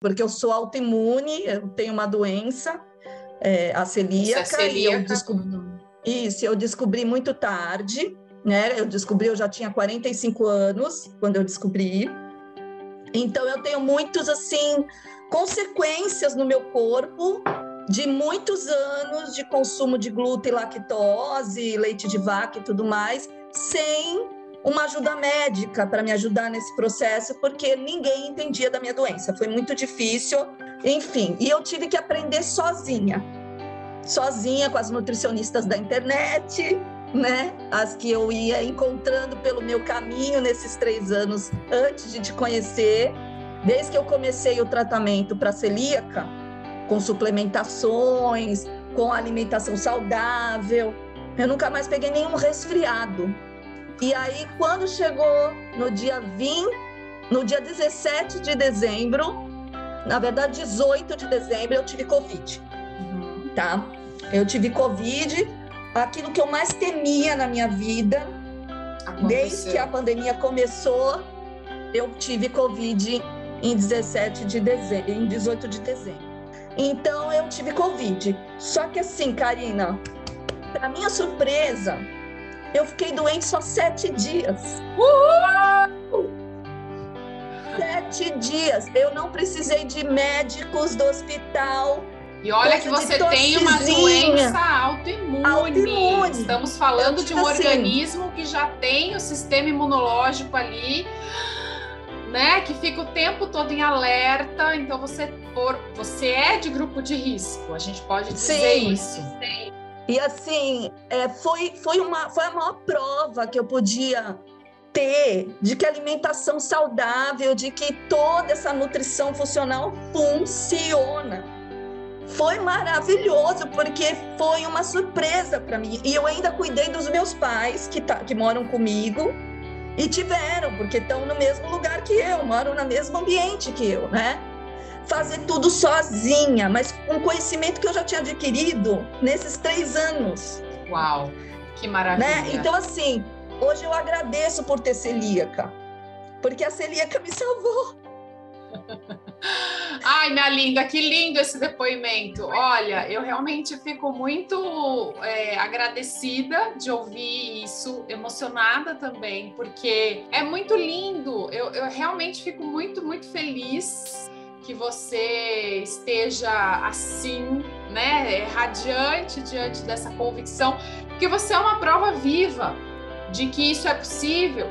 porque eu sou autoimune, eu tenho uma doença, é, a celíaca, é celíaca. e eu descobri, isso, eu descobri muito tarde, né? Eu descobri, eu já tinha 45 anos quando eu descobri. Então eu tenho muitos assim consequências no meu corpo de muitos anos de consumo de glúten, lactose, leite de vaca e tudo mais, sem uma ajuda médica para me ajudar nesse processo, porque ninguém entendia da minha doença. Foi muito difícil, enfim. E eu tive que aprender sozinha, sozinha com as nutricionistas da internet, né? As que eu ia encontrando pelo meu caminho nesses três anos antes de te conhecer. Desde que eu comecei o tratamento para celíaca, com suplementações, com alimentação saudável, eu nunca mais peguei nenhum resfriado. E aí, quando chegou no dia 20, no dia 17 de dezembro, na verdade, 18 de dezembro, eu tive Covid. Uhum. Tá? Eu tive Covid, aquilo que eu mais temia na minha vida, Aconteceu. desde que a pandemia começou, eu tive Covid em 17 de dezembro, em 18 de dezembro. Então eu tive Covid. Só que assim, Karina, para minha surpresa, eu fiquei doente só sete dias. Uhul! Sete dias. Eu não precisei de médicos do hospital. E olha que você tem uma doença autoimune. autoimune. Estamos falando de um assim, organismo que já tem o sistema imunológico ali, né? Que fica o tempo todo em alerta. Então você, for, você é de grupo de risco. A gente pode dizer sim, isso. Sim. E assim, é, foi, foi, uma, foi a maior prova que eu podia ter de que alimentação saudável, de que toda essa nutrição funcional funciona. Foi maravilhoso, porque foi uma surpresa para mim. E eu ainda cuidei dos meus pais, que, tá, que moram comigo, e tiveram, porque estão no mesmo lugar que eu, moram no mesmo ambiente que eu, né? Fazer tudo sozinha, mas com conhecimento que eu já tinha adquirido nesses três anos. Uau, que maravilha! Né? Então, assim, hoje eu agradeço por ter celíaca, porque a celíaca me salvou. Ai, minha linda, que lindo esse depoimento. Olha, eu realmente fico muito é, agradecida de ouvir isso, emocionada também, porque é muito lindo. Eu, eu realmente fico muito, muito feliz que você esteja assim, né, radiante diante dessa convicção, porque você é uma prova viva de que isso é possível,